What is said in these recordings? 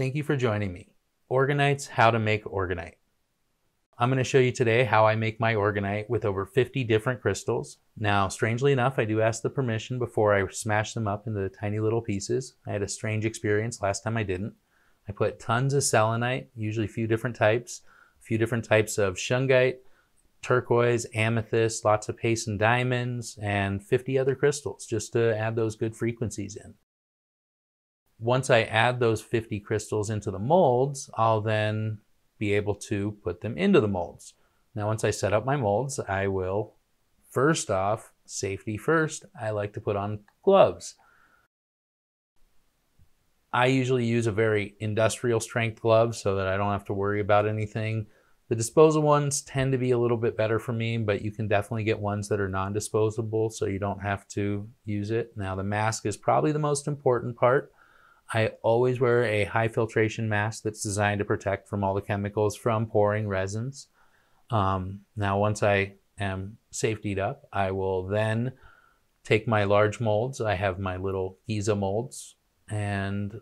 Thank you for joining me. Orgone Knights How to Make Orgonite. I'm going to show you today how I make my orgonite with over 50 different crystals. Now, strangely enough, I do ask the permission before I smash them up into tiny little pieces. I had a strange experience last time I didn't. I put tons of selenite, usually a few different types, a few different types of shungite, turquoise, amethyst, lots of Payson diamonds, and 50 other crystals just to add those good frequencies in. Once I add those 50 crystals into the molds, I'll then be able to put them into the molds. Now, once I set up my molds, I will first off, safety first, I like to put on gloves. I usually use a very industrial strength glove so that I don't have to worry about anything. The disposal ones tend to be a little bit better for me, but you can definitely get ones that are non-disposable so you don't have to use it. Now the mask is probably the most important part. I always wear a high filtration mask that's designed to protect from all the chemicals from pouring resins. Um, now, once I am safetied up, I will then take my large molds. I have my little Giza molds and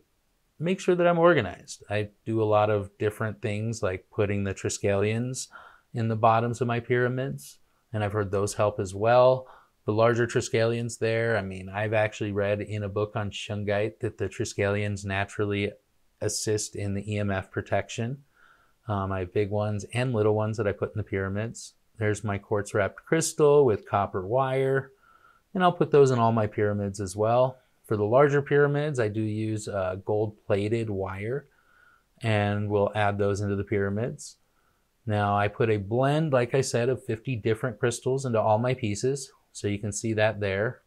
make sure that I'm organized. I do a lot of different things like putting the Triskelions in the bottoms of my pyramids, and I've heard those help as well the larger Triskelions there. I mean, I've actually read in a book on shungite that the Triskelions naturally assist in the EMF protection. Um, I have big ones and little ones that I put in the pyramids. There's my quartz wrapped crystal with copper wire, and I'll put those in all my pyramids as well. For the larger pyramids, I do use uh, gold plated wire, and we'll add those into the pyramids. Now I put a blend, like I said, of 50 different crystals into all my pieces. So you can see that there.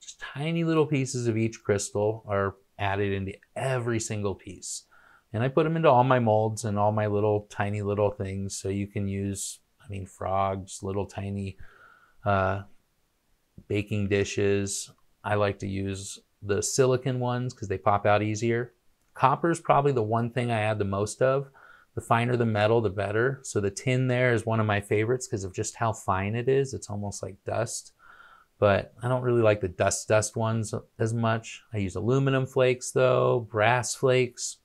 Just tiny little pieces of each crystal are added into every single piece. And I put them into all my molds and all my little tiny little things. So you can use, I mean, frogs, little tiny uh, baking dishes. I like to use the silicon ones because they pop out easier. Copper is probably the one thing I add the most of. The finer the metal, the better. So the tin there is one of my favorites because of just how fine it is. It's almost like dust. But I don't really like the dust dust ones as much. I use aluminum flakes though, brass flakes.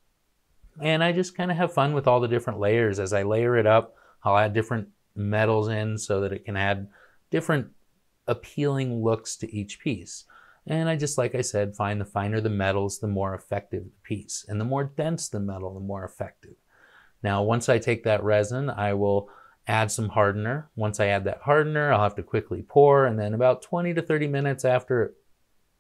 And I just kind of have fun with all the different layers. As I layer it up, I'll add different metals in so that it can add different appealing looks to each piece. And I just, like I said, find the finer the metals, the more effective the piece. And the more dense the metal, the more effective. Now, once I take that resin, I will add some hardener. Once I add that hardener, I'll have to quickly pour, and then about 20 to 30 minutes after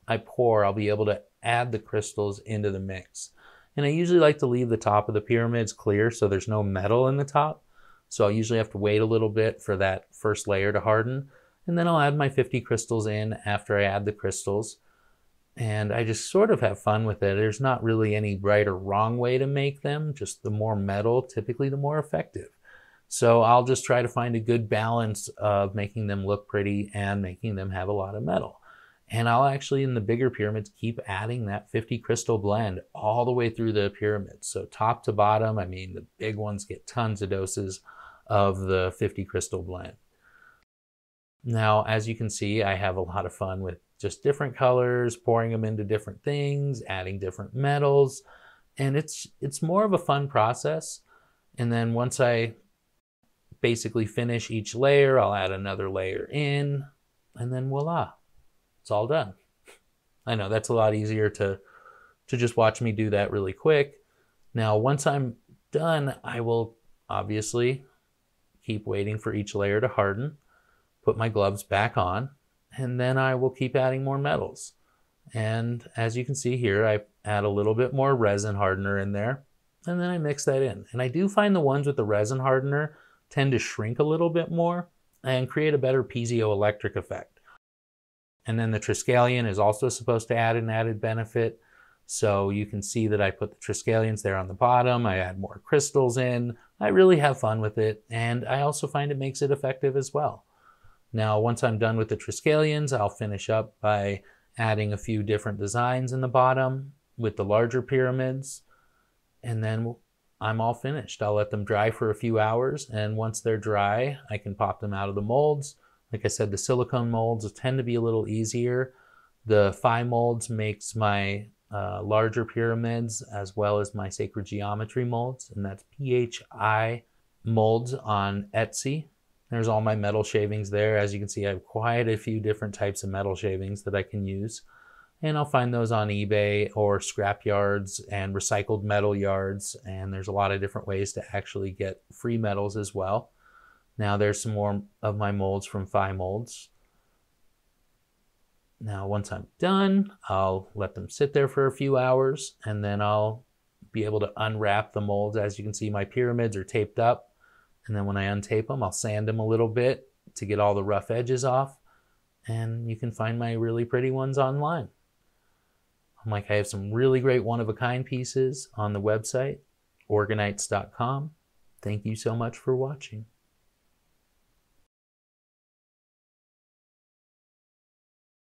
I pour, I'll be able to add the crystals into the mix. And I usually like to leave the top of the pyramids clear so there's no metal in the top. So I'll usually have to wait a little bit for that first layer to harden. And then I'll add my 50 crystals in after I add the crystals and I just sort of have fun with it. There's not really any right or wrong way to make them, just the more metal, typically the more effective. So I'll just try to find a good balance of making them look pretty and making them have a lot of metal. And I'll actually, in the bigger pyramids, keep adding that 50 crystal blend all the way through the pyramids. So top to bottom, I mean, the big ones get tons of doses of the 50 crystal blend. Now, as you can see, I have a lot of fun with just different colors, pouring them into different things, adding different metals. And it's, it's more of a fun process. And then once I basically finish each layer, I'll add another layer in and then voila, it's all done. I know that's a lot easier to, to just watch me do that really quick. Now, once I'm done, I will obviously keep waiting for each layer to harden, put my gloves back on, and then I will keep adding more metals. And as you can see here, I add a little bit more resin hardener in there, and then I mix that in. And I do find the ones with the resin hardener tend to shrink a little bit more and create a better piezoelectric effect. And then the Triskelion is also supposed to add an added benefit. So you can see that I put the Triskelions there on the bottom. I add more crystals in. I really have fun with it. And I also find it makes it effective as well. Now, once I'm done with the Triskelions, I'll finish up by adding a few different designs in the bottom with the larger pyramids. And then I'm all finished. I'll let them dry for a few hours. And once they're dry, I can pop them out of the molds. Like I said, the silicone molds tend to be a little easier. The Phi molds makes my uh, larger pyramids as well as my sacred geometry molds, and that's PHI molds on Etsy. There's all my metal shavings there. As you can see, I have quite a few different types of metal shavings that I can use. And I'll find those on eBay or scrap yards and recycled metal yards. And there's a lot of different ways to actually get free metals as well. Now there's some more of my molds from Phi Molds. Now, once I'm done, I'll let them sit there for a few hours and then I'll be able to unwrap the molds. As you can see, my pyramids are taped up. And then when I untape them, I'll sand them a little bit to get all the rough edges off. And you can find my really pretty ones online. I'm like, I have some really great one of a kind pieces on the website, orgoneknights.com. Thank you so much for watching.